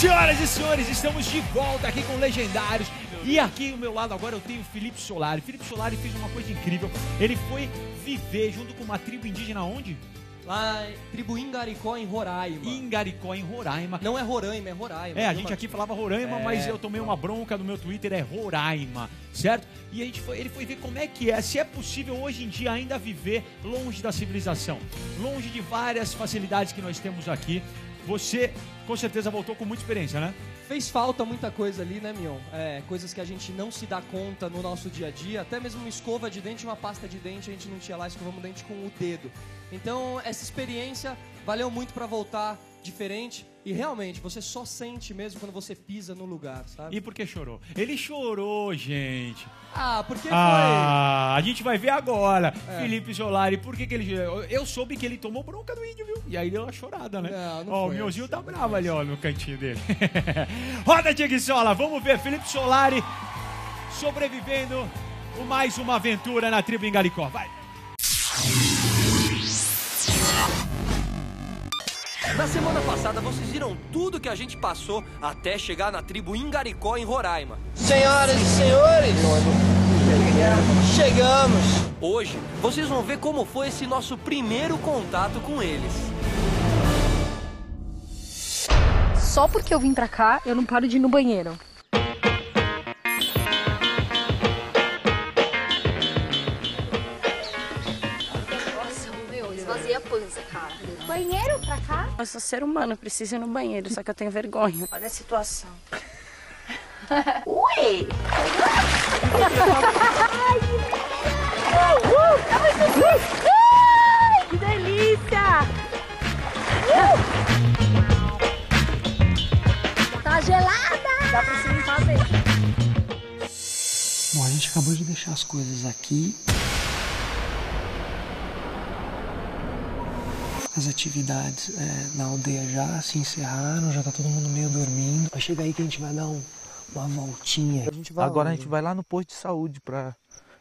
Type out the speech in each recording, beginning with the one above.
Senhoras e senhores, estamos de volta aqui com Legendários. E aqui ao meu lado agora eu tenho o Felipe Solari. Felipe Solari fez uma coisa incrível. Ele foi viver junto com uma tribo indígena onde? Lá, tribo Ingaricó, em Roraima. Ingaricó, em Roraima. Não é Roraima, é Roraima. É, a gente aqui falava Roraima, É. mas eu tomei uma bronca no meu Twitter, é Roraima, certo? E a gente foi, ele foi ver como é que é, se é possível hoje em dia ainda viver longe da civilização, longe de várias facilidades que nós temos aqui. Você com certeza voltou com muita experiência, né? Fez falta muita coisa ali, né, Mion? É, coisas que a gente não se dá conta no nosso dia a dia. Até mesmo uma escova de dente, uma pasta de dente, a gente não tinha lá, escovamos o dente com o dedo. Então, essa experiência valeu muito pra voltar diferente. E realmente, você só sente mesmo quando você pisa no lugar, sabe? E por que chorou? Ele chorou, gente. Ah, porque foi... Ah, a gente vai ver agora. É. Felipe Solari, por que, que ele. Eu- soube que ele tomou bronca do índio, viu? E aí deu uma chorada, né? Não, não ó, o foi Miozinho tá bravo foi ali, ó, no cantinho dele. Roda, Diego Sola, vamos ver. Felipe Solari sobrevivendo mais uma aventura na tribo Ingaricó. Vai. Na semana passada vocês viram tudo que a gente passou até chegar na tribo Ingaricó em Roraima. Senhoras e senhores, chegamos. Hoje vocês vão ver como foi esse nosso primeiro contato com eles. Só porque eu vim pra cá, eu não paro de ir no banheiro. Nossa, meu, esvazia a pança, cara. Banheiro pra cá? Eu sou ser humano, preciso ir no banheiro, só que eu tenho vergonha. Olha a situação. Ui! Ai, que delícia! Tá gelada! Dá pra se limpar bem. Bom, a gente acabou de deixar as coisas aqui. As atividades é, na aldeia já se encerraram, já tá todo mundo meio dormindo. Vai chegar aí que a gente vai dar um- uma voltinha. A gente Agora a aonde? gente vai lá no posto de saúde para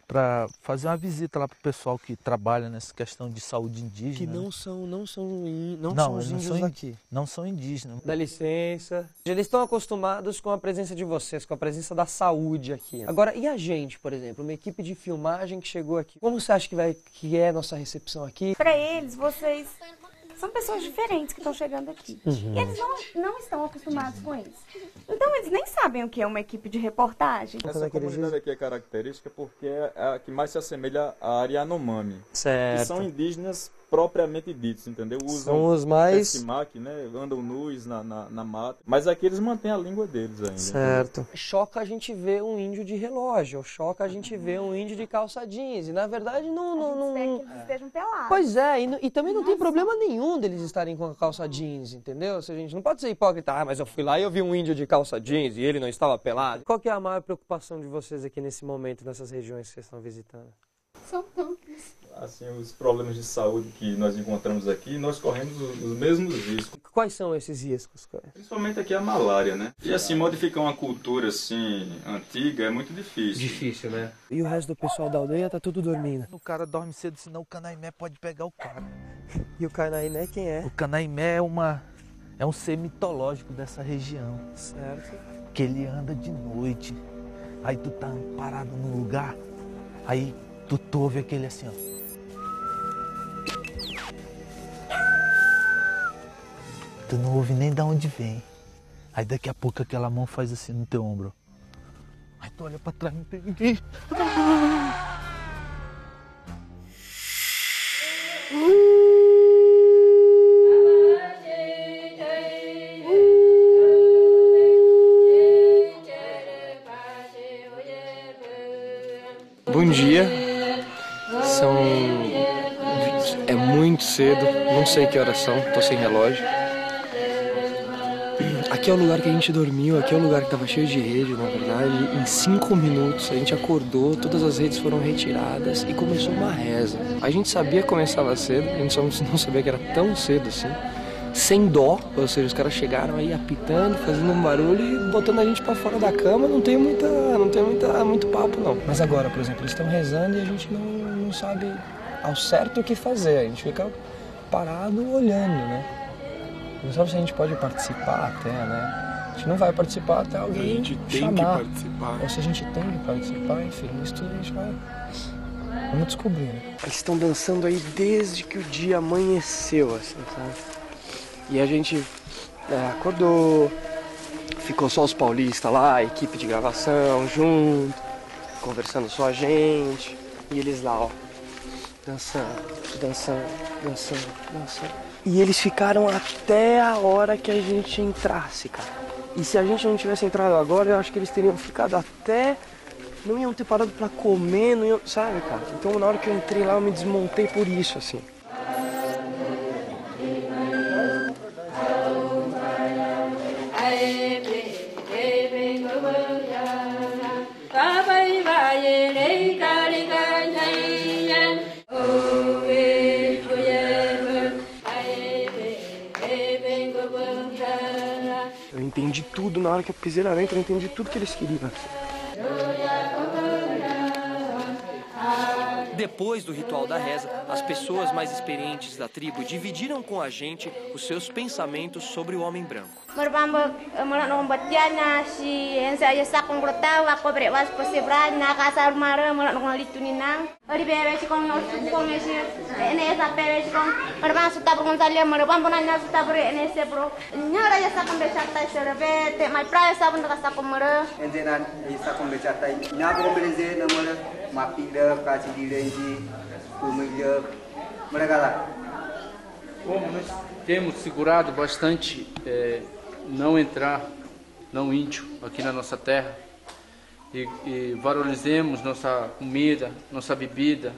para fazer uma visita lá pro pessoal que trabalha nessa questão de saúde indígena. Que né? não são, não são, in- não Não, são os eles não índios são daqui. Não são indígenas. Dá licença. Eles estão acostumados com a presença de vocês, com a presença da saúde aqui. Agora, e a gente, por exemplo, uma equipe de filmagem que chegou aqui? Como você acha que vai que é a nossa recepção aqui? Pra eles, vocês são pessoas diferentes que estão chegando aqui. Uhum. E eles não, não estão acostumados com isso. Então eles nem sabem o que é uma equipe de reportagem. Essa aquele comunidade aqui é característica porque é a que mais se assemelha à área Yanomami. Que Certo. são indígenas propriamente ditos, entendeu? Usam São os mais... Tessimac, né? Andam nus na, na, na mata. Mas aqui eles mantêm a língua deles ainda. Certo. Choca a gente ver um índio de relógio, choca a gente ver um índio de calça jeans. E na verdade não. não, não- Espero que eles estejam pelados. Pois é, e, e também não tem problema nenhum deles estarem com a calça jeans, entendeu? Se a gente não pode ser hipócrita, ah, mas eu fui lá e eu vi um índio de calça jeans e ele não estava pelado. Qual que é a maior preocupação de vocês aqui nesse momento, nessas regiões que vocês estão visitando? São tantos. Assim, os problemas de saúde que nós encontramos aqui, nós corremos os, os mesmos riscos. Quais são esses riscos, cara? Principalmente aqui a malária, né? E assim, modificar uma cultura assim, antiga é muito difícil. Difícil, né? E o resto do pessoal da aldeia tá tudo dormindo. O cara dorme cedo, senão o canaimé pode pegar o cara. E o Carnaíné quem é? O canaimé é uma é um ser mitológico dessa região, Certo. que ele anda de noite. Aí tu tá parado num lugar, aí tu, tu ouve aquele assim, ó. Tu não ouve nem de onde vem. Aí daqui a pouco aquela mão faz assim no teu ombro. Aí tu olha pra trás, não tem ninguém. Bom dia. São. É muito cedo, não sei que horas são, tô sem relógio. Aqui é o lugar que a gente dormiu, aqui é o lugar que tava cheio de rede, na verdade. Em cinco minutos a gente acordou, todas as redes foram retiradas e começou uma reza. A gente sabia que começava cedo, a gente só não sabia que era tão cedo assim. Sem dó, ou seja, os caras chegaram aí apitando, fazendo um barulho e botando a gente pra fora da cama. Não tem muita, não tem muita, muito papo não. Mas agora, por exemplo, eles estão rezando e a gente não, não sabe ao certo o que fazer. A gente fica parado olhando, né? Não sabe se a gente pode participar até, né? gente não vai participar até alguém A gente tem chamar. que participar. Ou se a gente tem que participar, enfim, isso tudo a gente vai. Vamos descobrir, né? Eles estão dançando aí desde que o dia amanheceu, assim, sabe? E a gente é, acordou, ficou só os paulistas lá, a equipe de gravação junto, conversando só a gente. E eles lá, ó, dançando, dançando, dançando, dançando. E eles ficaram até a hora que a gente entrasse, cara. E se a gente não tivesse entrado agora, eu acho que eles teriam ficado até. Não iam ter parado pra comer, não iam. Sabe, cara? Então na hora que eu entrei lá, eu me desmontei por isso, assim. Eu entendi tudo na hora que eu pisei lá dentro, eu entendi tudo que eles queriam. Depois do ritual da reza, as pessoas mais experientes da tribo dividiram com a gente os seus pensamentos sobre o homem branco. Mapida kasi direnji kumilha mereka lá. Como nós temos segurado bastante é, não entrar, não índio, aqui na nossa terra, e, e valorizemos nossa comida, nossa bebida.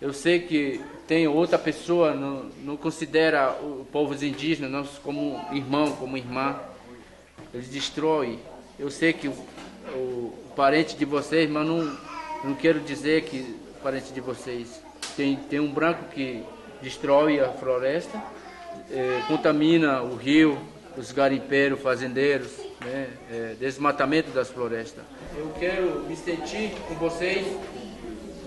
Eu sei que tem outra pessoa, não, não considera o povos indígenas nós como irmão, como irmã. Eles destroem. Eu sei que o, o parente de vocês, mas não, não quero dizer que parente de vocês. Tem, tem um branco que destrói a floresta, eh, contamina o rio, os garimpeiros, fazendeiros, né, eh, desmatamento das florestas. Eu quero me sentir com vocês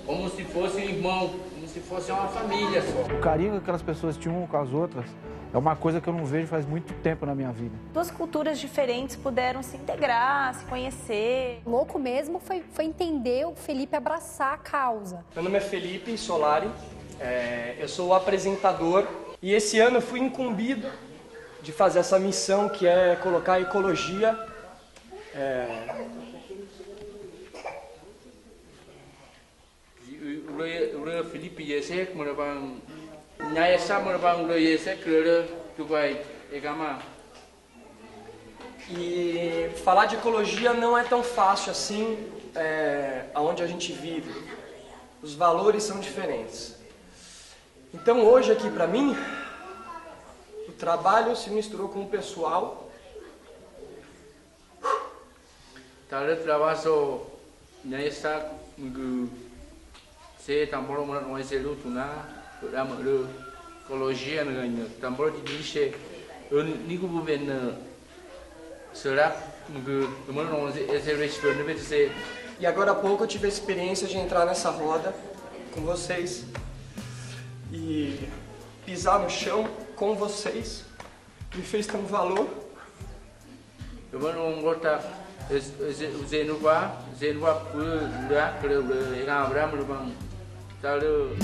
como se fosse um irmão, como se fosse uma família só. O carinho que aquelas pessoas tinham com as outras é uma coisa que eu não vejo faz muito tempo na minha vida. Duas culturas diferentes puderam se integrar, se conhecer. Louco mesmo foi, foi entender o Felipe abraçar a causa. Meu nome é Felipe Solari, é, eu sou o apresentador e esse ano eu fui incumbido de fazer essa missão que é colocar a ecologia é, Felipe Yesek merebang nyaya sa merebang ure Yesek ure Dubai egama. E falar de ecologia não é tão fácil assim é, aonde a gente vive. Os valores são diferentes. Então hoje aqui para mim, o trabalho se misturou com o pessoal. Tare trabajo nyaya sa ngu se tamboro mana no ese lutu na rama ure ecologia na ganha tamboro di dice niku buven será ngu mana no ese restro ne vete E agora há pouco eu tive a experiência de entrar nessa roda com vocês e pisar no chão com vocês me fez um valor. Eu não gostar Zenuba, Zenuba pu da kre le ga abram le bang. Talo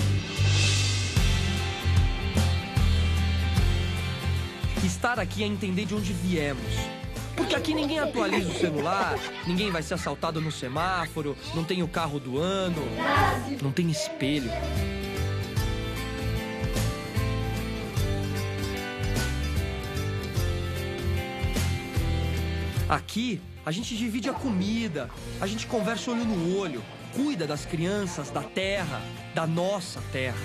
Estar aqui é entender de onde viemos. Porque aqui ninguém atualiza o celular, ninguém vai ser assaltado no semáforo, não tem o carro do ano, não tem espelho. Aqui a gente divide a comida, a gente conversa olho no olho, cuida das crianças, da terra, da nossa terra.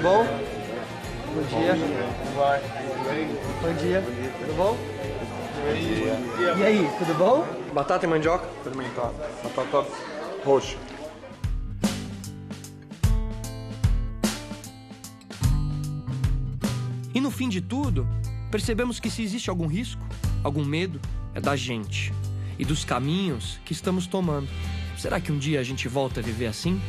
Tudo bom? Bom dia. Bom dia. Tudo bom? E aí, tudo bom? Batata e mandioca? Fermentada. Batata roxa. E no fim de tudo, percebemos que se existe algum risco, algum medo, é da gente e dos caminhos que estamos tomando. Será que um dia a gente volta a viver assim?